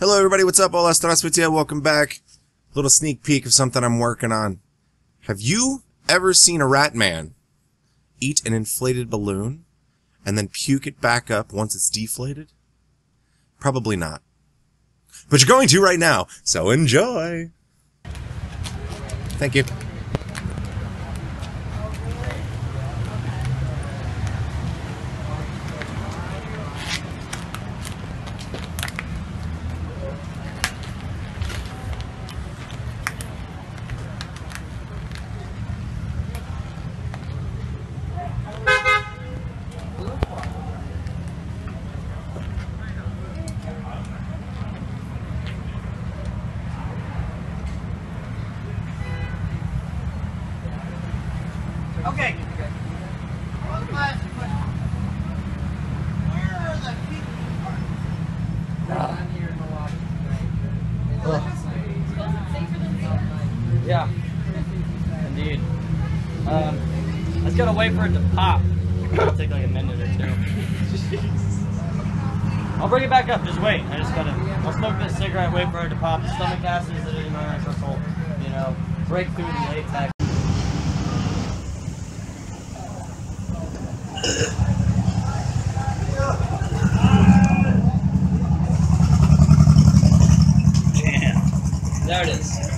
Hello everybody, what's up? Hola, Strasvutia. Welcome back. A little sneak peek of something I'm working on. Have you ever seen a rat man eat an inflated balloon and then puke it back up once it's deflated? Probably not. But you're going to right now, so enjoy! Thank you. Here in Milwaukee. Yeah. Indeed. Um, I just gotta wait for it to pop. It'll take like a minute or two. I'll bring it back up. Just wait. I just gotta. I'll smoke this cigarette. Wait for it to pop. The stomach that are in my ass will, you know, break through the latex. there it is.